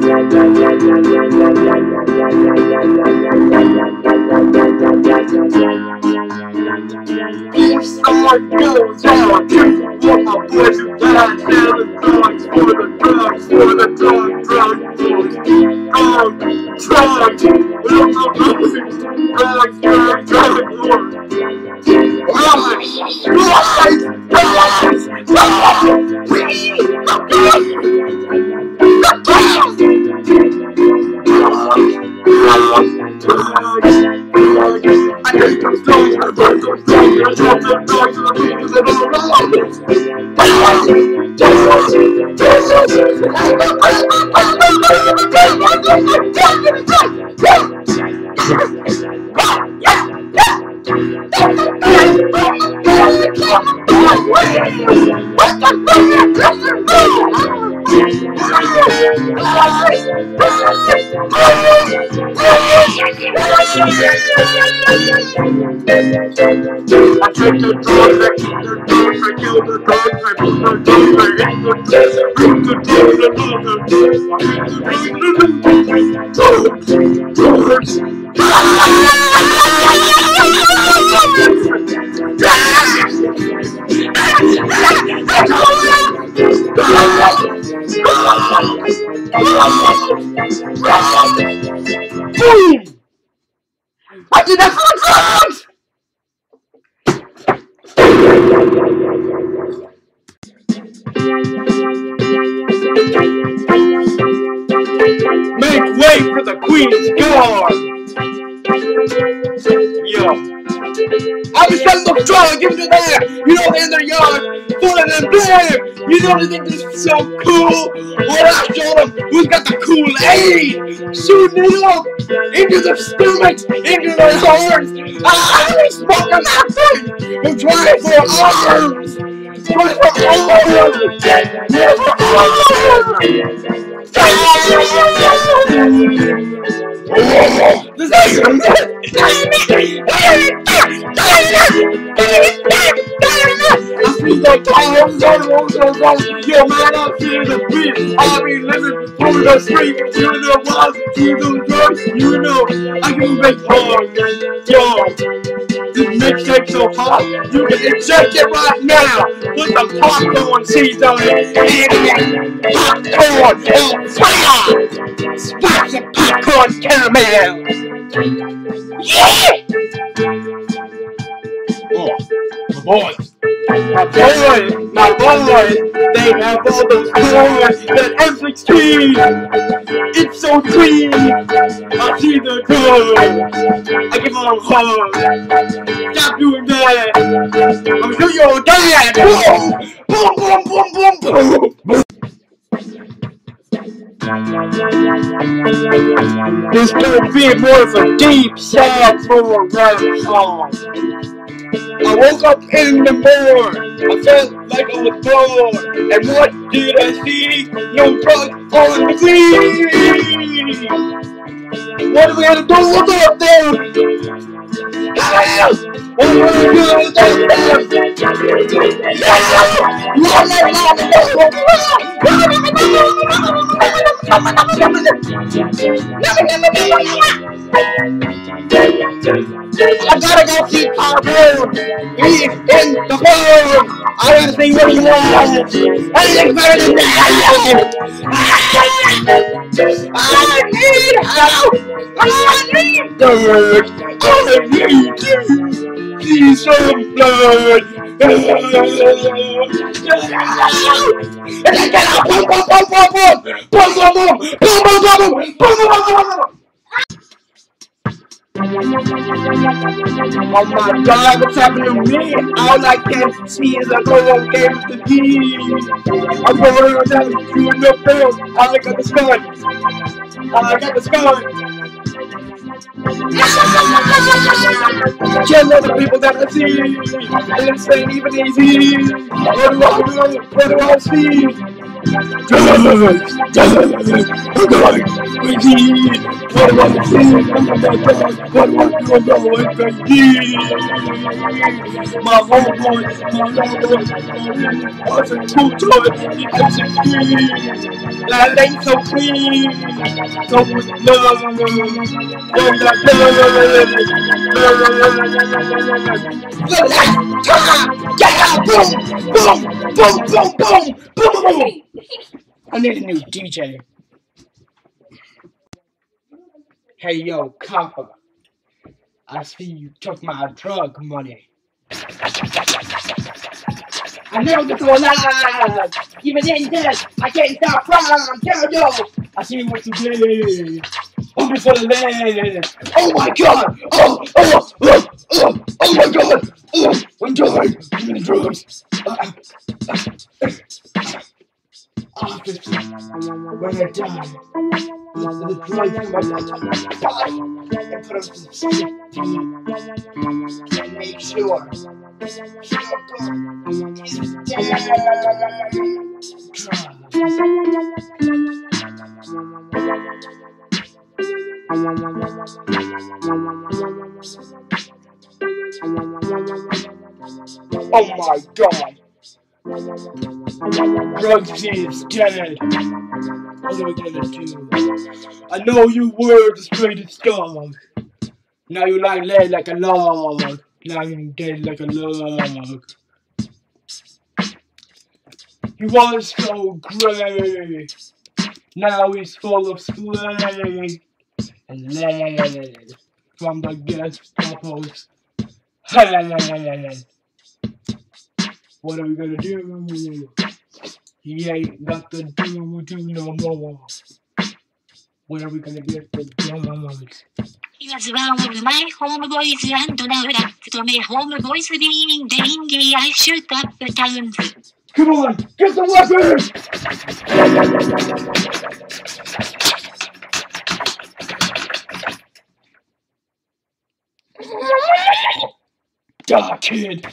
Someone goes on for my pleasure, God, now the drugs for the drugs, for the drug, drug, drugs, drugs, drugs, drugs, drugs, drugs, drugs, Lord. Drugs, drugs, drugs, drugs, I I take the drugs, I keep the drugs, I kill the drugs, I put the drugs, I hate the drugs, I the drugs, I love the drugs, drugs, Boom! I did for drugs! Make way for the Queen's Guard! Yo. I was trying to look strong, give it there! You know, in their yard, full of them bam! You know, they think this is so cool! Well, I showed them who's got the Kool-Aid! Shooting it up into the stomachs, into their hearts! Ah, they smoking that thing! I'm trying for arms! Trying for arms! Yeah, for arms! This is I feel like clowns on the road, yo man, I feel the beat. I be living through the street, through the walls, through the drugs, you know, I can make hard. Yo, this mixtape so hot, you can inject it right now. Put the popcorn seeds on it, and popcorn on fire. The popcorn caramel. Yeah! My boys. My boys, my boys, they have all those toys that Netflix keys. It's so clean. I see the good. I give them a hug. Stop doing that. I'm sure you're dead. Boom, boom, boom, boom, boom. This could be more of a deep, sad, more rap song. I woke up in the morning, I felt like I was born, and what did I see? No drugs on the scene! What are we gonna do about them? Help! What are we gonna do about them? La, la, I gotta go see Carboon! He's in the phone! I gotta see what he wants! Anything better than that! I need help! I need dirt! I need to see some blood! Then get out! Boom, boom, boom, boom! Boom, boom, boom! Boom, boom, boom, boom! Boom, boom, boom, boom, boom! Oh my god, what's happening to me? All I can see is a girl game with the D. I'm going around down doing no bills. I got the sky. I got the sky. Kill all the people that I see. And it's ain't even easy. Where do I do I! What do I see? Get boom, boom, boom. I need a new DJ. Hey yo, copper. I see you took my drug money. I know that you're. Even in death, I can't stop from terrible. I see what you did. Open for the land. Oh my god. Oh, oh, oh, oh. Oh my god! Drugs is dead! I know you were the straightest dog. Now you lie dead like a log. Lying dead like a log. He was so great. Now he's full of slay from the Gestapos. What are we gonna do? Yeah, got the deal doing no more. Where are we gonna get the deal moments? Yes, well, my homeboys and now that. So my homeboys being dingy, I shoot up the talent. Come on, get the weapons! Duh, kid!